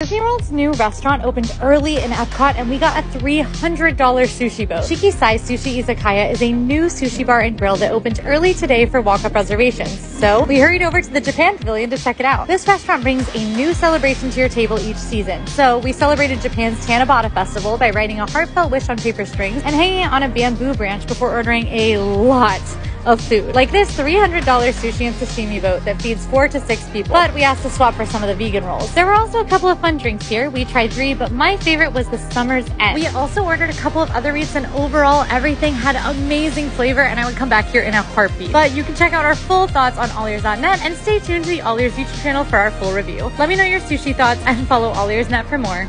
Disney World's new restaurant opened early in Epcot and we got a $300 sushi boat. Shiki Sai Sushi Izakaya is a new sushi bar and grill that opened early today for walk-up reservations. So we hurried over to the Japan Pavilion to check it out. This restaurant brings a new celebration to your table each season. So we celebrated Japan's Tanabata Festival by writing a heartfelt wish on paper strings and hanging it on a bamboo branch before ordering a lot of food. Like this $300 sushi and sashimi boat that feeds four to six people. But we asked to swap for some of the vegan rolls. There were also a couple of fun drinks here. We tried three, but my favorite was the Summer's End. We also ordered a couple of other reads and overall everything had amazing flavor and I would come back here in a heartbeat. But you can check out our full thoughts on allears.net and stay tuned to the All Ears YouTube channel for our full review. Let me know your sushi thoughts and follow All Ears Net for more.